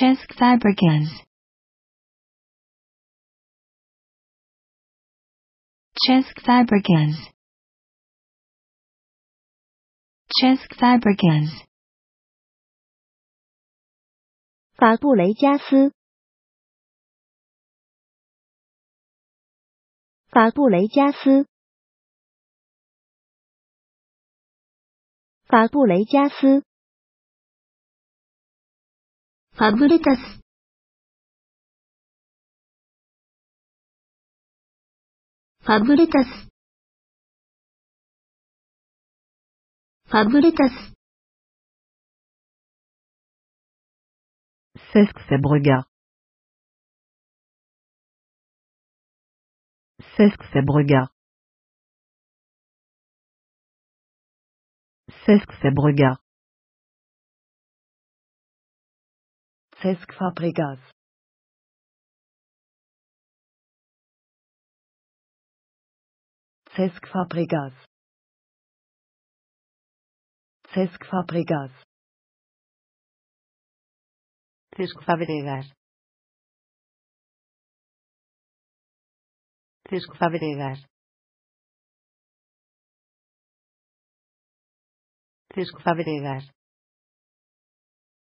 Cesc Fabregas. Cesc Fabregas. Cesc Fabregas. 法布雷加斯，法布雷加斯，法布雷加斯。Fabulitas. Fabulitas. Fabulitas. Cesc Fabrega. Cesc Fabrega. Cesc Fabrega. Cesc Fabregas. Cesc Fabregas. Cesc Fabregas. Cesc Fabregas. Cesc Fabregas. Cesc Fabregas.